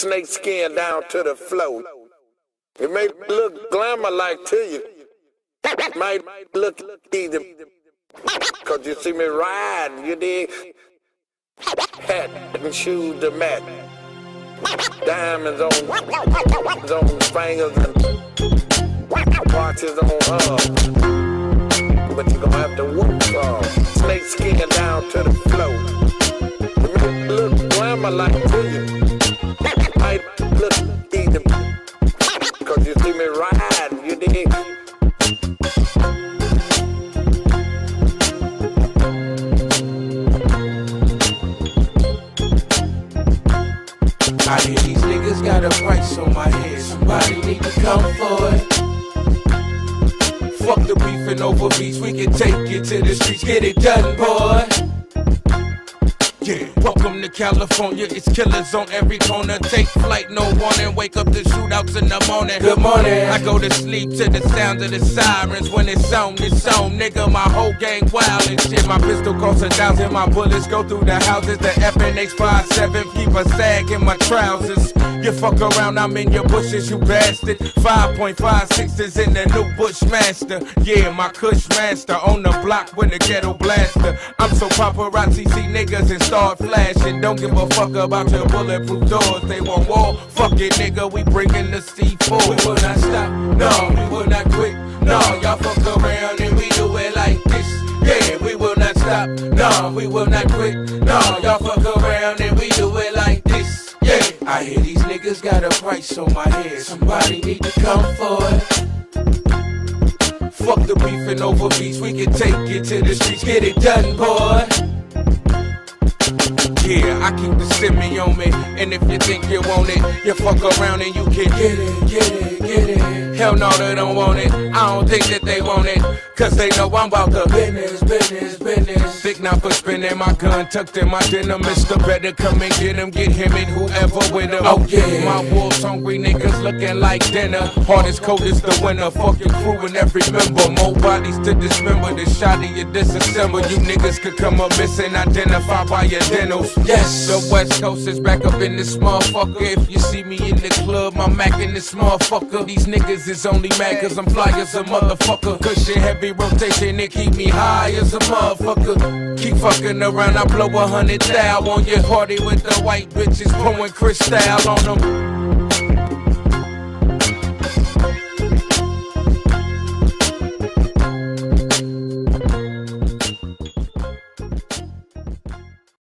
snake skin down to the floor. It may look glamour like to you. Might look easy. Cause you see me riding, you dig? Hat and shoes to match. Diamonds on, on fingers and watches on her. But you gonna have to work for I hear these niggas got a price on my head. Somebody need to come forward. Fuck the beefing over beats, we can take it to the streets, get it done, boy. Yeah, welcome to California. It's killers on every corner. Take flight, no warning. Wake up to shootouts in the morning. Good morning. I go to sleep to the sound of the sirens. When it's on, it's on. Nigga, my whole gang wild and shit. My pistol costs a thousand. My bullets go through the houses. The FNH 57 keep a sag in my trousers. You fuck around, I'm in your bushes, you bastard. 5.56 is in the new Bushmaster. Yeah, my Kush master on the block with a ghetto blaster. I'm so paparazzi, see niggas and start flashing. Don't give a fuck about your bulletproof doors. They want war. Fuck it, nigga, we bringing the C4. We will not stop, no, we will not quit. No, y'all fuck around and we do it like this. Yeah, we will not stop, no, we will not quit. No, y'all fuck around I hear these niggas got a price on my head. Somebody need to come forward. Fuck the beefing over beats, we can take it to the streets, get it done, boy. Yeah, I keep the semi on me, and if you think you want it, you fuck around and you can get it, get it, get it. Hell no, they don't want it. I don't think that they want it, cause they know I'm about the business, business, business. Think not for spinning my gun tucked in my denim. Mister better come and get him, get him and whoever with him. Oh yeah, my wolves hungry niggas looking like dinner. Hardest coldest the winter, fuck your crew and every member. More bodies to dismember, the shot of you disassemble. You niggas could come up missing, identified by your dentals. Yes, the West Coast is back up in this motherfucker. If you see me in the club, I'm macking this motherfucker. These niggas is only mad cause I'm fly as a motherfucker. Cushion heavy rotation, it keep me high as a motherfucker. Keep fucking around, I blow a hundred thou on your party with the white bitches pouring crystal on them.